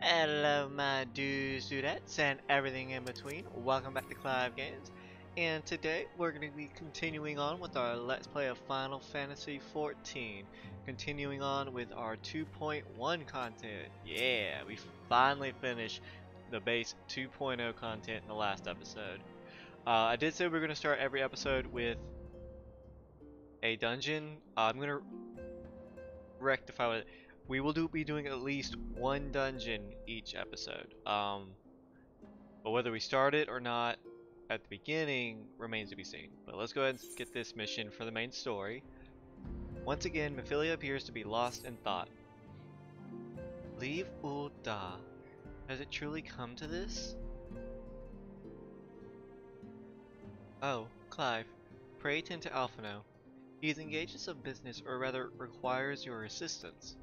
Hello my dudes, dudettes, and everything in between. Welcome back to Clive Games. And today we're going to be continuing on with our Let's Play of Final Fantasy XIV. Continuing on with our 2.1 content. Yeah, we finally finished the base 2.0 content in the last episode. Uh, I did say we are going to start every episode with a dungeon. Uh, I'm going to rectify it we will do be doing at least one dungeon each episode. Um, but whether we start it or not at the beginning remains to be seen. But let's go ahead and get this mission for the main story. Once again, Minfilia appears to be lost in thought. Leave Ul'dah. Has it truly come to this? Oh, Clive. Pray tend to Alphinaud. He is engaged in some business, or rather requires your assistance.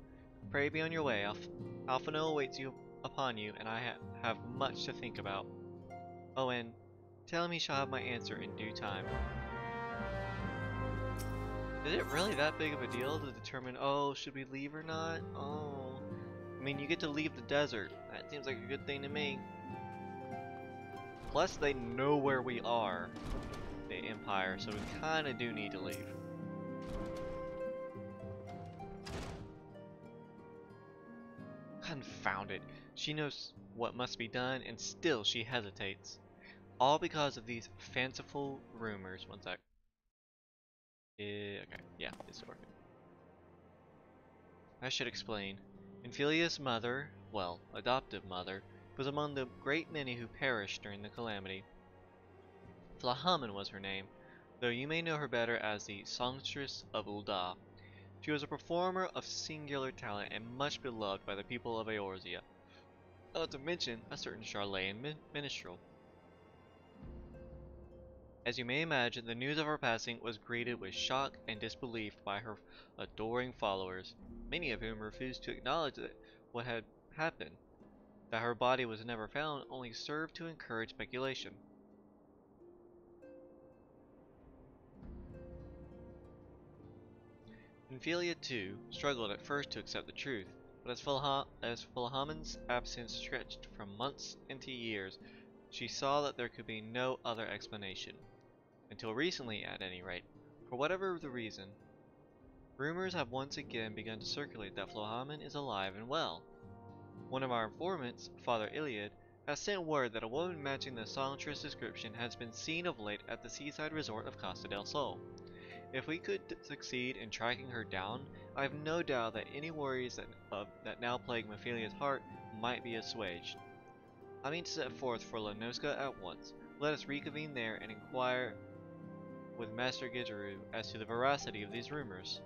Pray be on your way. Alph Alphinaud awaits you upon you, and I ha have much to think about. Oh, and tell him he shall have my answer in due time. Is it really that big of a deal to determine, oh, should we leave or not? Oh. I mean, you get to leave the desert. That seems like a good thing to me. Plus, they know where we are, the Empire, so we kinda do need to leave. Confound it. She knows what must be done, and still she hesitates. All because of these fanciful rumors. One sec. Yeah, okay, yeah, it's working. I should explain. Minfilia's mother, well, adoptive mother, was among the great many who perished during the calamity. F'lhaminn was her name, though you may know her better as the Songstress of Ul'dah. She was a performer of singular talent and much beloved by the people of Eorzea, not to mention a certain Sharlayan min minstrel. As you may imagine, the news of her passing was greeted with shock and disbelief by her adoring followers, many of whom refused to acknowledge that what had happened. That her body was never found only served to encourage speculation. Ophelia, too, struggled at first to accept the truth, but as, Fulha as absence stretched from months into years, she saw that there could be no other explanation. Until recently, at any rate. For whatever the reason, rumors have once again begun to circulate that F'lhaminn is alive and well. One of our informants, Father Iliad, has sent word that a woman matching the songstress description has been seen of late at the seaside resort of Costa del Sol. If we could succeed in tracking her down, I have no doubt that any worries that, uh, that now plague Minfilia's heart might be assuaged. I mean to set forth for La Noscea at once. Let us reconvene there and inquire with Master Gigeru as to the veracity of these rumors.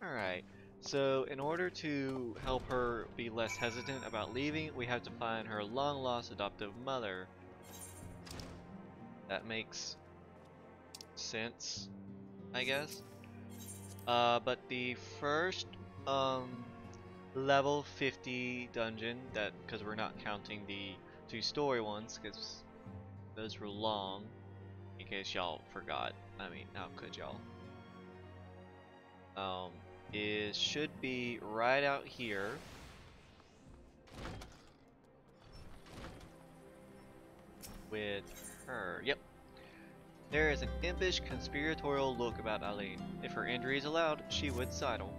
Alright, so in order to help her be less hesitant about leaving, we have to find her long-lost adoptive mother. That makes sense, I guess. Uh, but the first um, level 50 dungeon, that because we're not counting the two story ones, because those were long, in case y'all forgot. I mean, how could y'all? Um, is should be right out here. With Yep. There is an impish conspiratorial look about Aline. If her injury is allowed, she would sidle.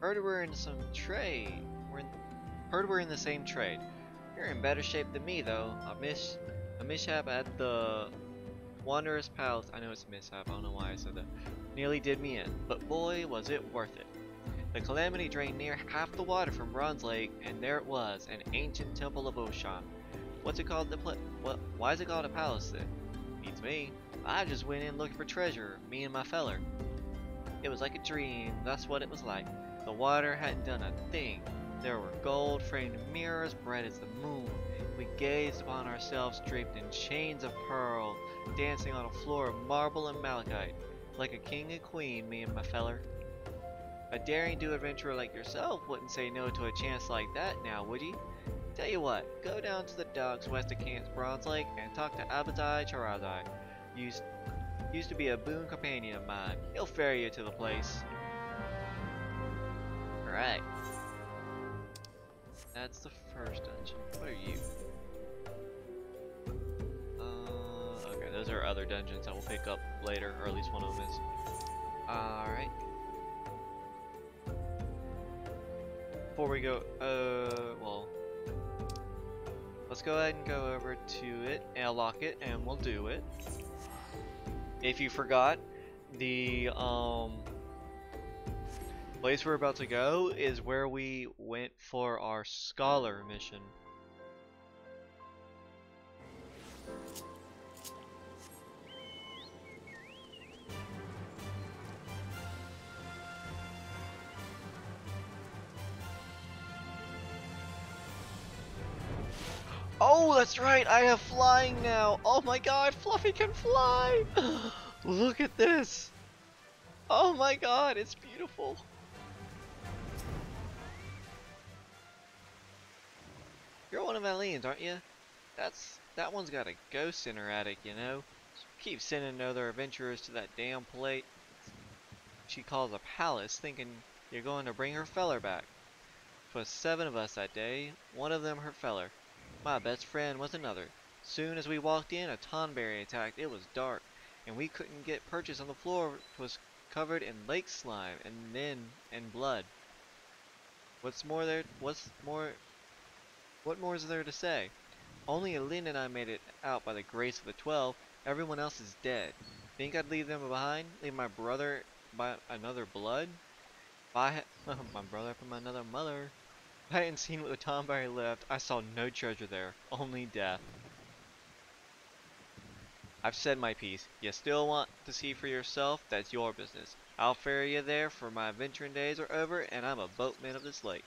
Heard we're in some trade. We're in, heard we're in the same trade. You're in better shape than me, though. A, mish, a mishap at the Wanderer's Palace. I know it's a mishap. I don't know why I said that. Nearly did me in, but boy, was it worth it. The calamity drained near half the water from Bronze Lake, and there it was, an ancient temple of Oschon. What's it called? The pla what? Why is it called a palace then? Beats me. I just went in looking for treasure, me and my feller. It was like a dream, that's what it was like. The water hadn't done a thing. There were gold framed mirrors bright as the moon. We gazed upon ourselves draped in chains of pearl, dancing on a floor of marble and malachite. Like a king and queen, me and my feller. A daring do adventurer like yourself wouldn't say no to a chance like that now, would ye? Tell you what, go down to the docks west of Camp's Bronze Lake and talk to Abadai Charadai. Used, used to be a boon companion of mine. He'll ferry you to the place. Alright. That's the first dungeon. What are you? Uh, okay, those are other dungeons that we'll pick up later, or at least one of them is. Alright. Before we go, uh, well, let's go ahead and go over to it, and lock it, and we'll do it. If you forgot, the, um, place we're about to go is where we went for our scholar mission. That's right, I have flying now! Oh my god, Fluffy can fly! Look at this! Oh my god, it's beautiful! You're one of Eileen's, aren't you? That's that one's got a ghost in her attic, you know. Keep sending other adventurers to that damn plate. She calls a palace, thinking you're going to bring her feller back. Twas seven of us that day, one of them her feller. My best friend was another. Soon as we walked in, a tonberry attacked. It was dark, and we couldn't get purchase on the floor. Twas covered in lake slime and then and blood. What's more there? What's more? What more is there to say? Only Eileen and I made it out by the grace of the twelve. Everyone else is dead. Think I'd leave them behind? Leave my brother by another blood? Had my brother from another mother. Hadn't seen what the Tonberry left, I saw no treasure there, only death. I've said my piece. You still want to see for yourself? That's your business. I'll ferry you there for my adventuring days are over, and I'm a boatman of this lake.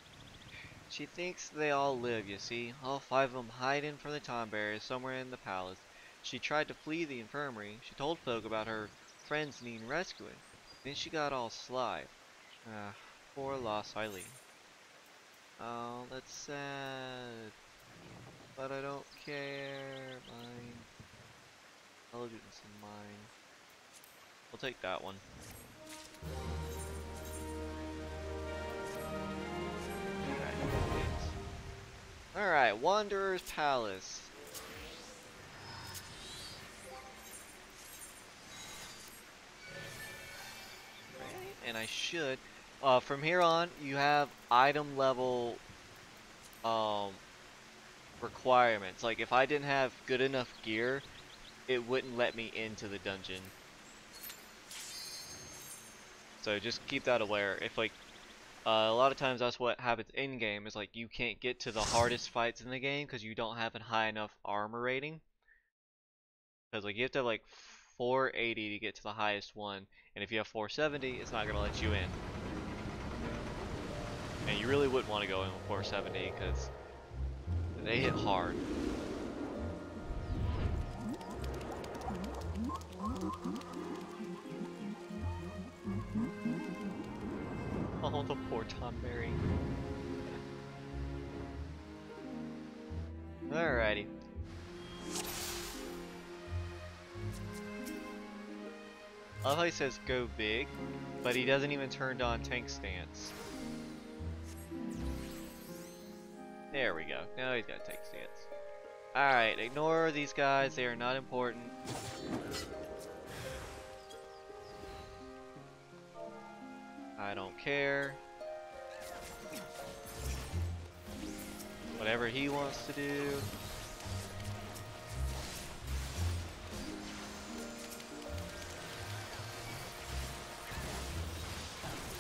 She thinks they all live, you see. All five of them hiding from the Tonberries somewhere in the palace. She tried to flee the infirmary. She told folk about her friends needing rescuing. Then she got all sly. Ah, poor lost Eileen. Oh, that's sad. But I don't care. Mine. Intelligence in mine. We'll take that one. Alright, Wanderer's Palace. And I should. Uh, from here on, you have item level um, requirements. Like, if I didn't have good enough gear, it wouldn't let me into the dungeon. So just keep that aware. If like uh, a lot of times that's what happens in game is like you can't get to the hardest fights in the game because you don't have a high enough armor rating. Because like you have to like 480 to get to the highest one, and if you have 470, it's not gonna let you in. And you really wouldn't want to go in with 470 because they hit hard. Oh, the poor Tonberry. Alrighty. I love how he says go big, but he doesn't even turn on tank stance. There we go. Now he's got tank stance. Alright, ignore these guys, they are not important. I don't care. Whatever he wants to do.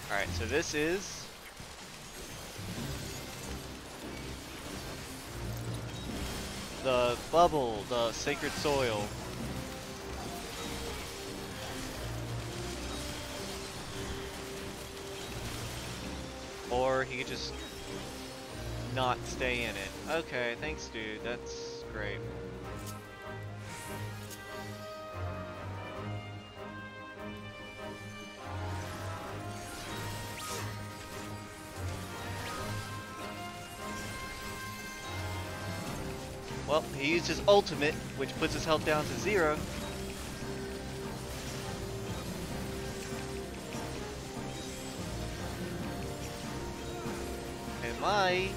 Alright, so this is the bubble, the sacred soil. Or he could just not stay in it. Okay, thanks dude, that's great. He used his ultimate, which puts his health down to zero. my.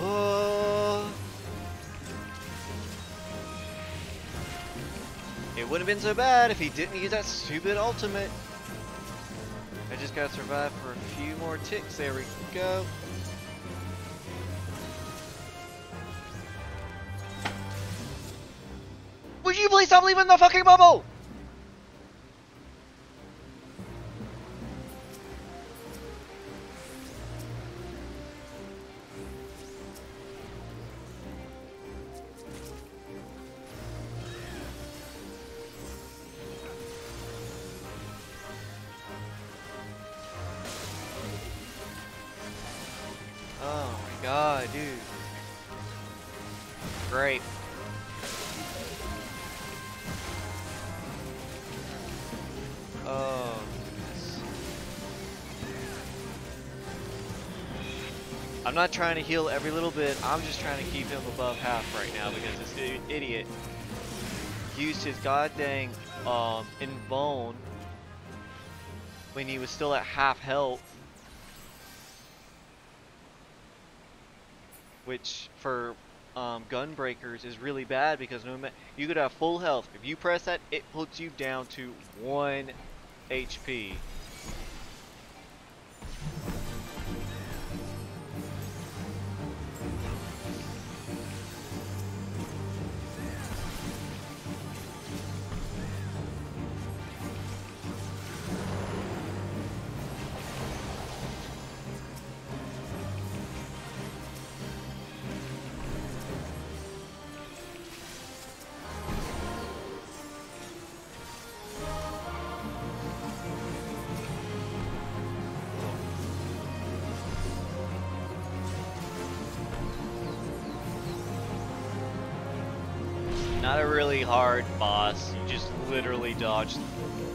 Oh. It wouldn't have been so bad if he didn't use that stupid ultimate. I just gotta survive for a few more ticks. There we go. Stop leaving the fucking bubble? I'm not trying to heal every little bit, I'm just trying to keep him above half right now because this idiot used his goddamn um, invuln when he was still at half health. Which for um, gun breakers is really bad because no you could have full health. If you press that, it puts you down to one HP. Not a really hard boss. You just literally dodge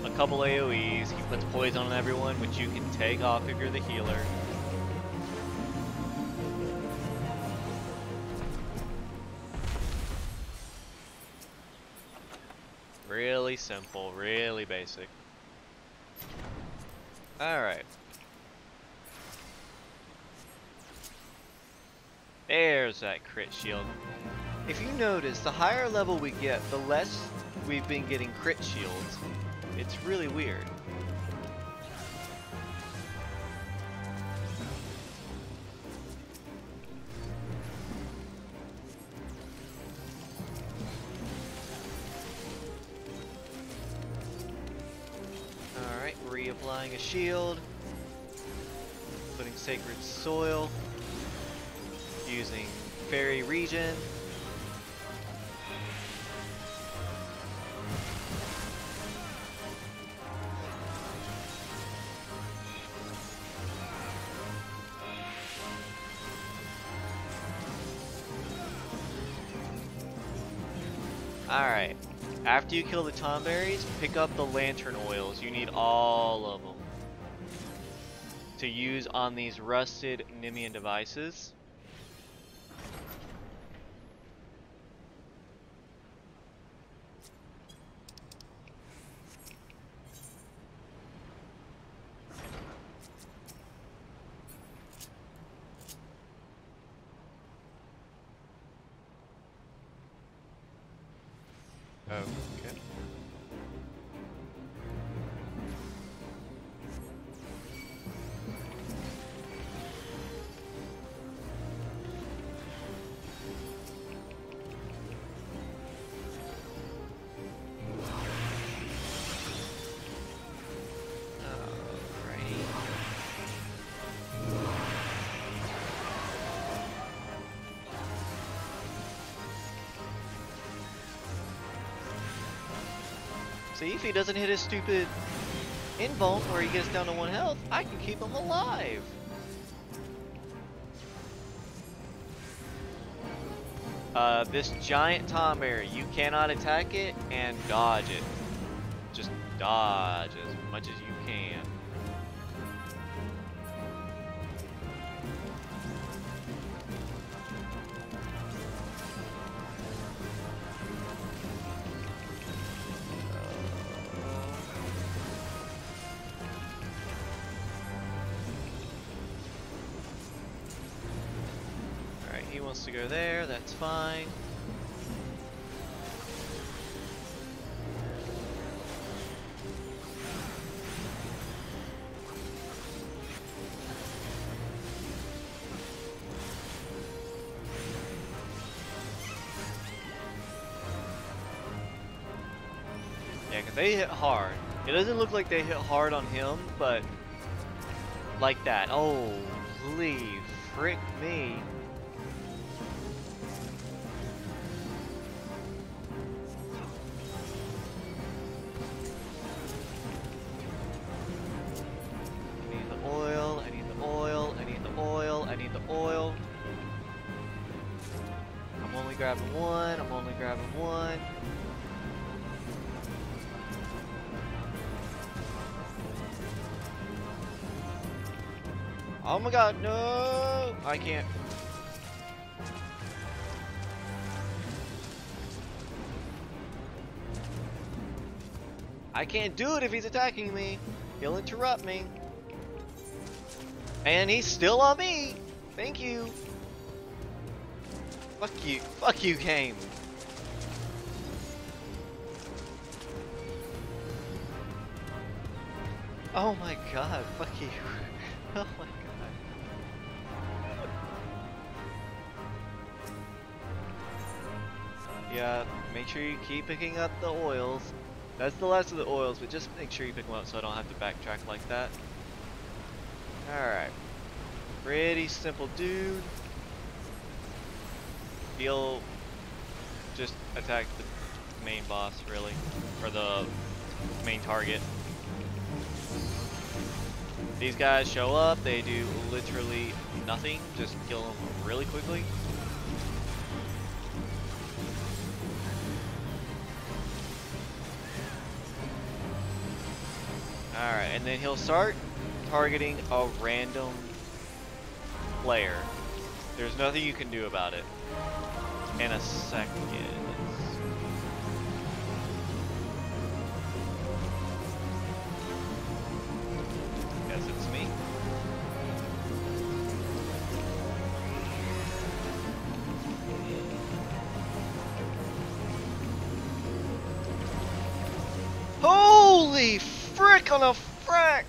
a couple AoEs. He puts poison on everyone, which you can take off if you're the healer. Really simple, really basic. Alright. There's that crit shield. If you notice, the higher level we get, the less we've been getting crit shields. It's really weird. Alright, reapplying a shield. Putting sacred soil. Using fairy region. Alright. After you kill the tonberries, pick up the lantern oils. You need all of them. To use on these rusted Nymian devices. See, if he doesn't hit his stupid invuln where he gets down to one health, I can keep him alive. Uh, this giant tonberry, you cannot attack it and dodge it. Just dodge as Yeah, because they hit hard. It doesn't look like they hit hard on him, but like that. Oh, please, frick me. God, no! I can't. I can't do it if he's attacking me. He'll interrupt me. And he's still on me. Thank you. Fuck you. Fuck you, game. Oh my god, fuck you. oh my god. Yeah, make sure you keep picking up the oils. That's the last of the oils, but just make sure you pick them up so I don't have to backtrack like that. Alright. Pretty simple dude. He'll just attack the main boss, really. Or the main target. These guys show up, they do literally nothing, just kill them really quickly. And then he'll start targeting a random player. There's nothing you can do about it. In a second. Guess it's me. Holy frick on a frack!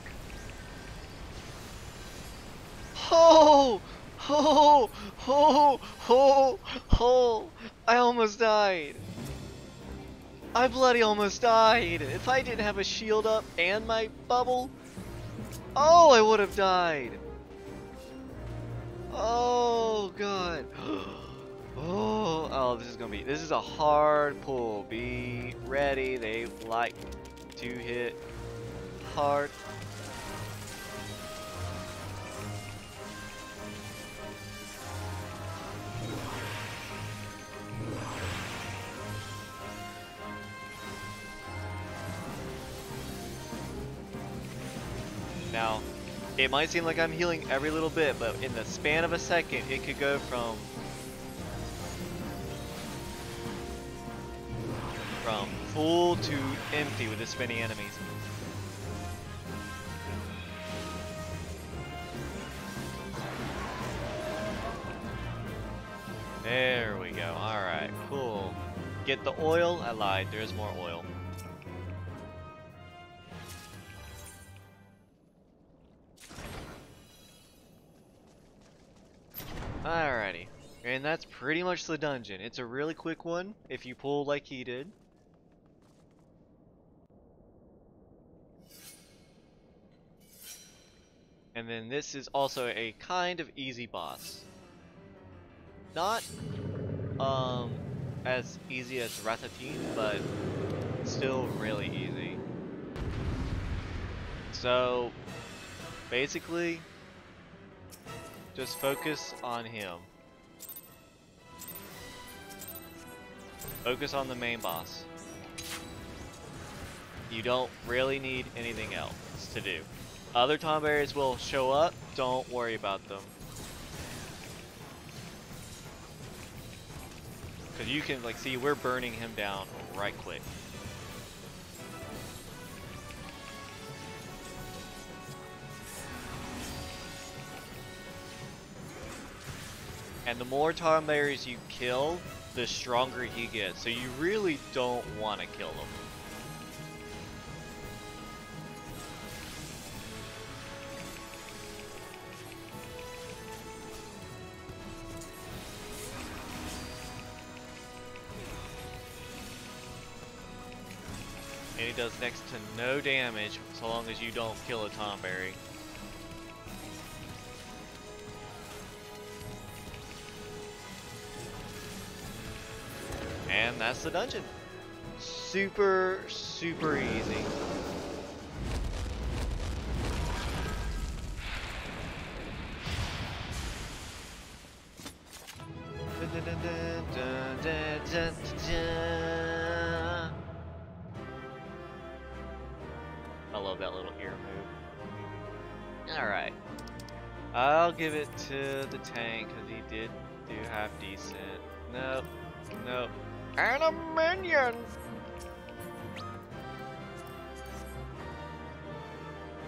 Oh! Oh! Oh! Oh! Oh! I almost died. I bloody almost died. If I didn't have a shield up and my bubble, oh, I would have died. Oh god. Oh, oh, this is gonna be. This is a hard pull. Be ready. They like to hit hard. Now, it might seem like I'm healing every little bit, but in the span of a second, it could go from from full to empty with this many enemies. There we go. Alright, cool. Get the oil? I lied. There's more oil. And that's pretty much the dungeon. It's a really quick one if you pull like he did. And then this is also a kind of easy boss. Not um as easy as Ratatine, but still really easy. So basically just focus on him. Focus on the main boss. You don't really need anything else to do. Other Tonberries will show up, don't worry about them. Cause you can like see we're burning him down right quick. And the more Tonberries you kill, the stronger he gets. So you really don't want to kill him. And he does next to no damage so long as you don't kill a Tonberry. And the dungeon. Super, super easy. I love that little ear move. Alright. I'll give it to the tank because he did do half decent. Nope. Nope. And a minion!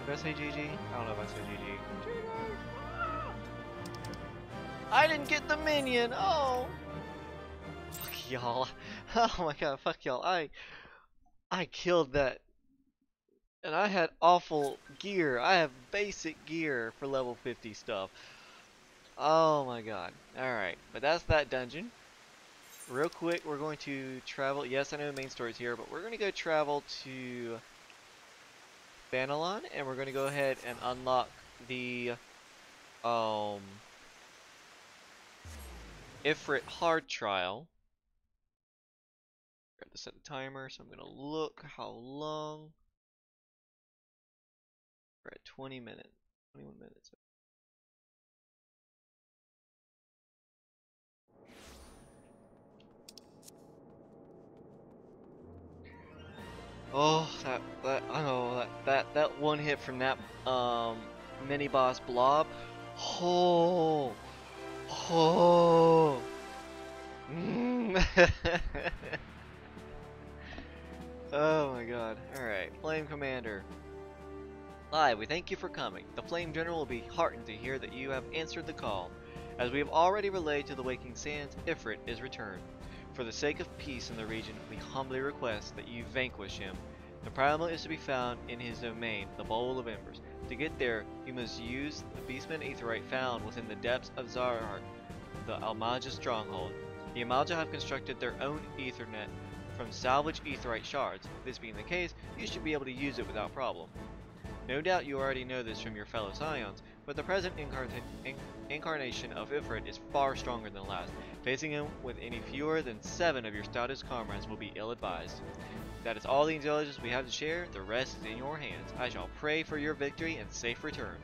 Did I say GG? I don't know if I said GG. I didn't get the minion! Oh! Fuck y'all. Oh my god, fuck y'all. I I killed that. And I had awful gear. I have basic gear for level 50 stuff. Oh my god. Alright, but that's that dungeon real quick, we're going to travel. Yes, I know the main story's here, but we're going to go travel to Banalon, and we're going to go ahead and unlock the um, Ifrit Hard Trial. Got to set the timer, so I'm going to look how long. We're at 20 minutes, 21 minutes. Oh, that that I know that that that one hit from that um mini boss blob. Oh, oh. Mm. oh my god. Alright, Flame Commander. Hi, we thank you for coming. The Flame General will be heartened to hear that you have answered the call. As we have already relayed to the Waking Sands, Ifrit is returned. For the sake of peace in the region, we humbly request that you vanquish him. The primal is to be found in his domain, the Bowl of Embers. To get there, you must use the Beastman Aetheryte found within the depths of Zahar'ak, the Amalj'aa stronghold. The Amalj'aa have constructed their own Aetheryte from salvaged Aetheryte shards. This being the case, you should be able to use it without problem. No doubt you already know this from your fellow Scions, but the present inc incarnation of Ifrit is far stronger than the last. Facing him with any fewer than seven of your stoutest comrades will be ill-advised. That is all the intelligence we have to share, the rest is in your hands. I shall pray for your victory and safe return.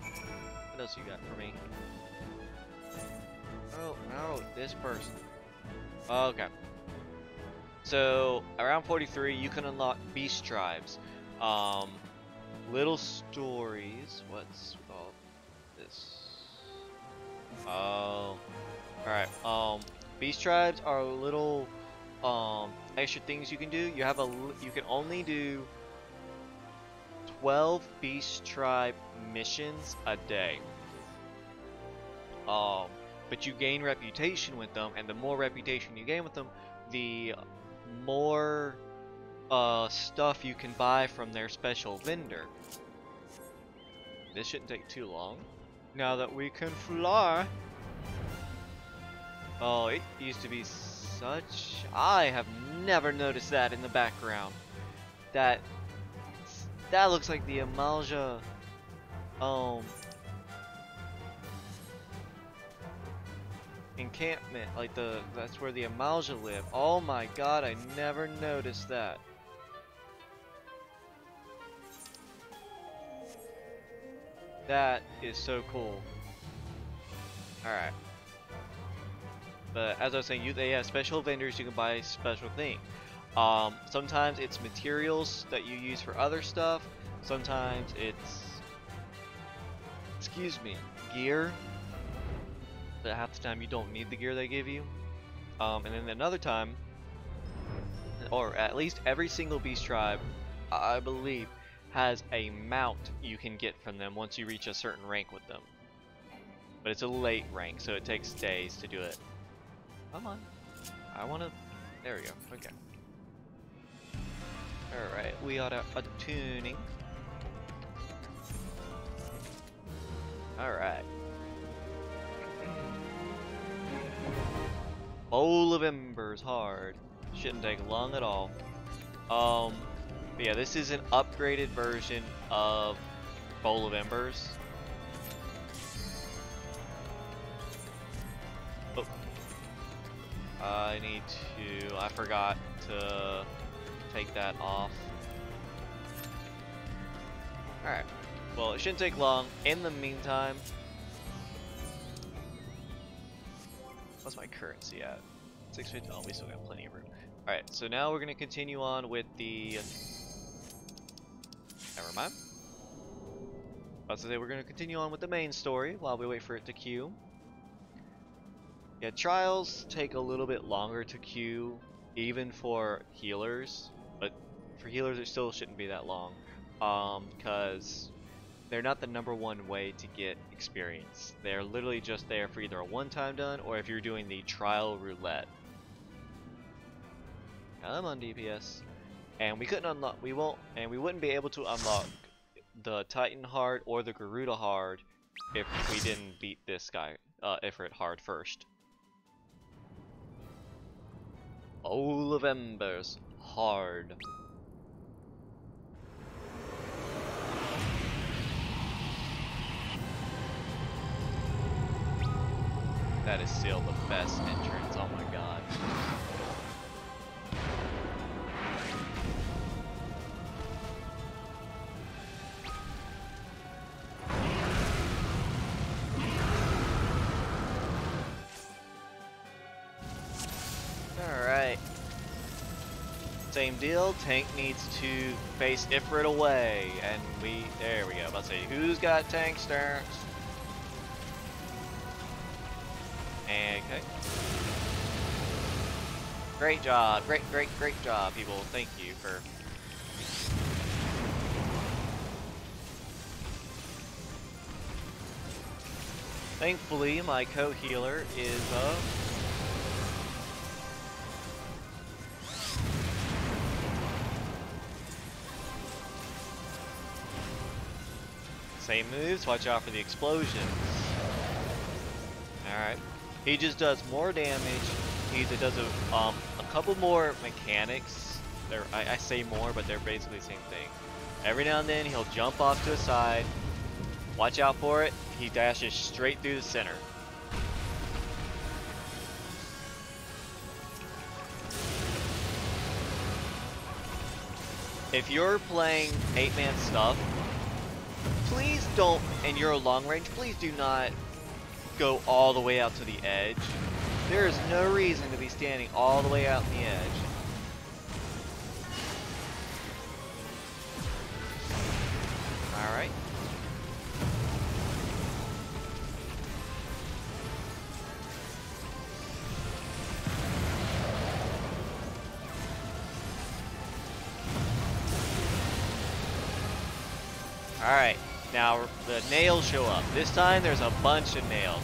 What else you got for me? Oh, no, this person. Okay. So, around 43, you can unlock beast tribes. Um, little stories. What's? Oh. Alright, um, beast tribes are little, um, extra things you can do. You have a, you can only do 12 beast tribe missions a day. Um, but you gain reputation with them, and the more reputation you gain with them, the more uh, stuff you can buy from their special vendor. This shouldn't take too long. Now that we can fly. Oh, it used to be such... I have never noticed that in the background. That... That looks like the Amalj'aa... Um... Encampment, like the... That's where the Amalj'aa live. Oh my god, I never noticed that. That is so cool. Alright. But as I was saying, you they have special vendors you can buy special things. Um, sometimes it's materials that you use for other stuff. Sometimes it's, excuse me, gear. But half the time you don't need the gear they give you. Um, and then another time, or at least every single beast tribe, I believe, has a mount you can get from them once you reach a certain rank with them. but it's a late rank, so it takes days to do it. Come on. I wanna... There we go. Okay. Alright, we are attuning. Alright. Bowl of Embers hard. Shouldn't take long at all. Um, yeah, this is an upgraded version of Bowl of Embers. Oh. I need to, I forgot to take that off. Alright, well it shouldn't take long. In the meantime, what's my currency at? 650, oh we still got plenty of room. Alright, so now we're going to continue on with the... Never mind. I was to say we're going to continue on with the main story while we wait for it to queue. Yeah, trials take a little bit longer to queue, even for healers, but for healers it still shouldn't be that long, because um, they're not the number one way to get experience. They're literally just there for either a one-time done, or if you're doing the trial roulette. I'm on DPS. And we couldn't unlock, we won't, and we wouldn't be able to unlock the Titan hard or the Garuda hard if we didn't beat this guy, uh, Ifrit hard first. Bowl of Embers hard. That is still the best entrance, Tank needs to face Ifrit away, and we, there we go. Let's see, who's got tank stance? And, okay. Great job, great, great, great job, people. Thank you for Thankfully, my co-healer is, uh, Moves, watch out for the explosions. Alright. He just does more damage. He does a, um, a couple more mechanics. They're, I, I say more, but they're basically the same thing. Every now and then, he'll jump off to a side. Watch out for it. He dashes straight through the center. If you're playing 8-man stuff, please don't, and you're a long range, please do not go all the way out to the edge. There is no reason to be standing all the way out in the edge. Alright. Alright. Now, the nails show up. This time, there's a bunch of nails.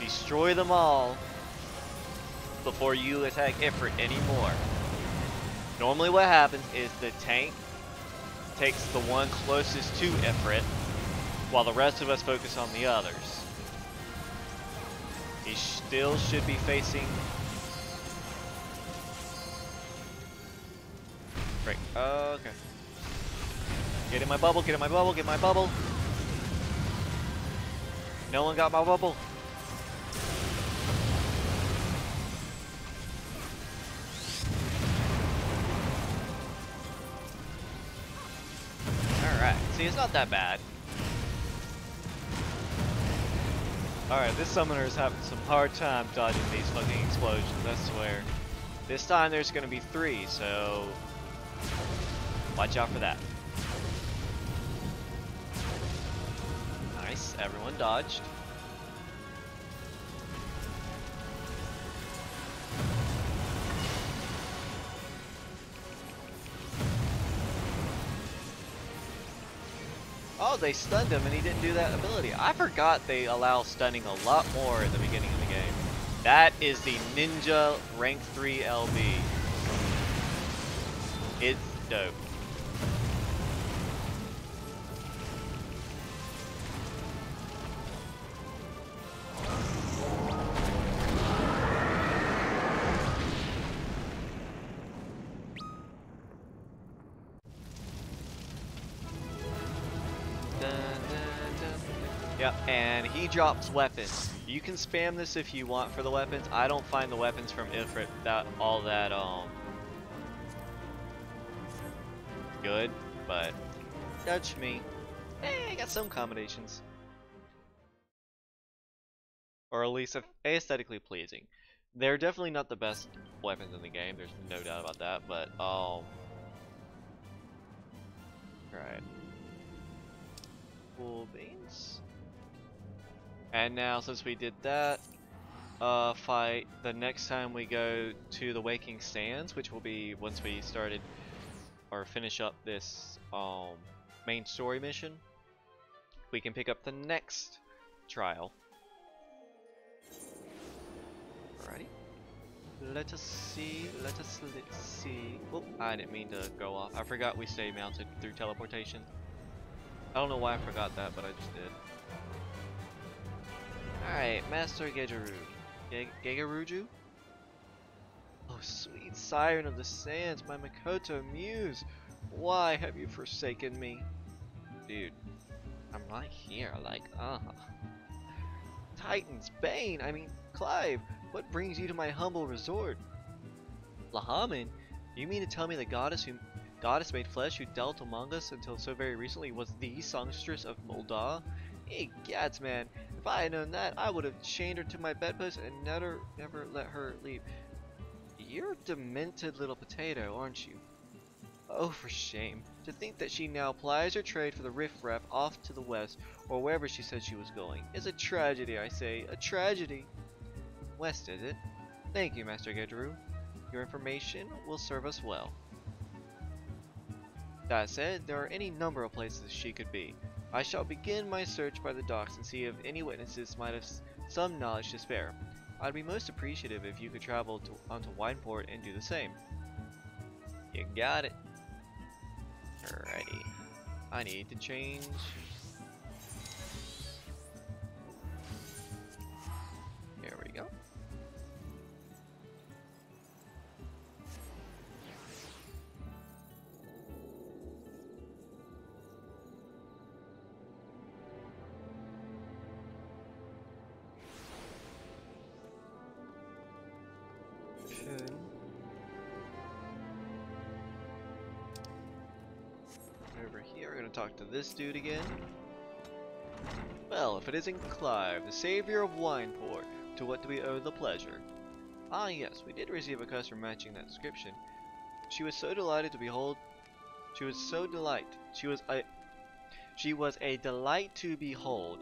Destroy them all before you attack Ifrit anymore. Normally what happens is the tank takes the one closest to Ifrit, while the rest of us focus on the others. He still should be facing... Uh, okay. Get in my bubble, get in my bubble, get in my bubble. No one got my bubble. Alright, see it's not that bad. Alright, this summoner is having some hard time dodging these fucking explosions, I swear. This time there's gonna be three, so watch out for that. Nice, everyone dodged. Oh, they stunned him and he didn't do that ability. I forgot they allow stunning a lot more at the beginning of the game. That is the Ninja Rank 3 LB. It's dope. Drops weapons. You can spam this if you want for the weapons. I don't find the weapons from Ifrit that all that um good, but judge me. Hey, I got some combinations. Or at least aesthetically pleasing. They're definitely not the best weapons in the game, there's no doubt about that, but um Right. Cool beans. And now, since we did that uh, fight, the next time we go to the Waking Sands, which will be once we started or finish up this um, main story mission, we can pick up the next trial. Alrighty. Let us see, let us let's see. Oh, I didn't mean to go off. I forgot we stay mounted through teleportation. I don't know why I forgot that, but I just did. Alright, Master Gegaru. Gegeruju? Oh, sweet siren of the sands, my Miqo'te muse. Why have you forsaken me? Dude, I'm right here, like, uh. Titan's Bane, I mean, Clive, what brings you to my humble resort? F'lhaminn? You mean to tell me the goddess who goddess made flesh who dealt among us until so very recently was the songstress of Mulda? Hey, gads, man, I had known that, I would have chained her to my bedpost and never, never let her leave. You're a demented little potato, aren't you? Oh, for shame. To think that she now plies her trade for the riffraff off to the west, or wherever she said she was going, is a tragedy, I say, a tragedy. West, is it? Thank you, Master Gegaru. Your information will serve us well. That said, there are any number of places she could be. I shall begin my search by the docks and see if any witnesses might have some knowledge to spare. I'd be most appreciative if you could travel to, onto Wineport and do the same. You got it. Alrighty. I need to change. Gonna talk to this dude again. Well, if it isn't Clive, the savior of Wineport, to what do we owe the pleasure? Ah yes, we did receive a customer matching that description. She was so delighted to behold. She was so delight. She was a. She was a delight to behold.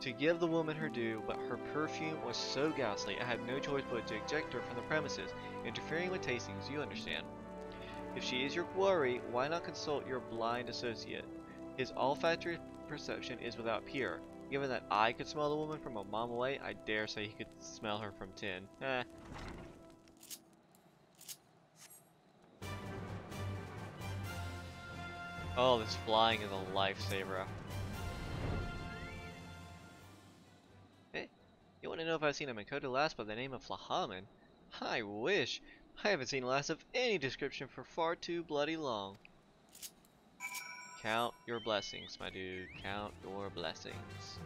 To give the woman her due, but her perfume was so ghastly, I had no choice but to eject her from the premises, interfering with tastings, you understand. If she is your quarry, why not consult your blind associate? His olfactory perception is without peer. Given that I could smell the woman from a mile away, I dare say he could smell her from ten. Eh. Oh, this flying is a lifesaver. Hey, you want to know if I've seen a Miqo'te last by the name of F'lhaminn? I wish. I haven't seen last of any description for far too bloody long. Count your blessings, my dude. Count your blessings.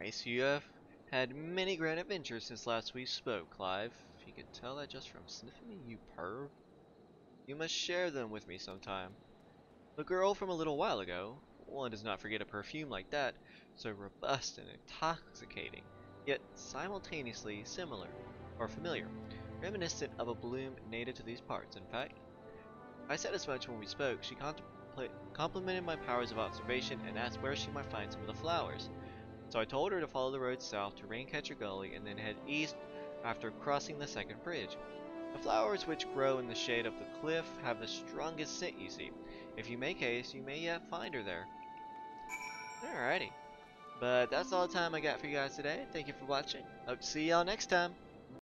I see you have had many grand adventures since last we spoke, Clive. If you could tell that just from sniffing me, you perv. You must share them with me sometime. The girl from a little while ago, one does not forget a perfume like that, so robust and intoxicating, yet simultaneously similar, or familiar, reminiscent of a bloom native to these parts, in fact. I said as much when we spoke, she complimented my powers of observation and asked where she might find some of the flowers. So I told her to follow the road south to Raincatcher Gully and then head east after crossing the second bridge. The flowers which grow in the shade of the cliff have the strongest scent you see. If you make haste, you may yet find her there. Alrighty. But that's all the time I got for you guys today. Thank you for watching. Hope to see y'all next time.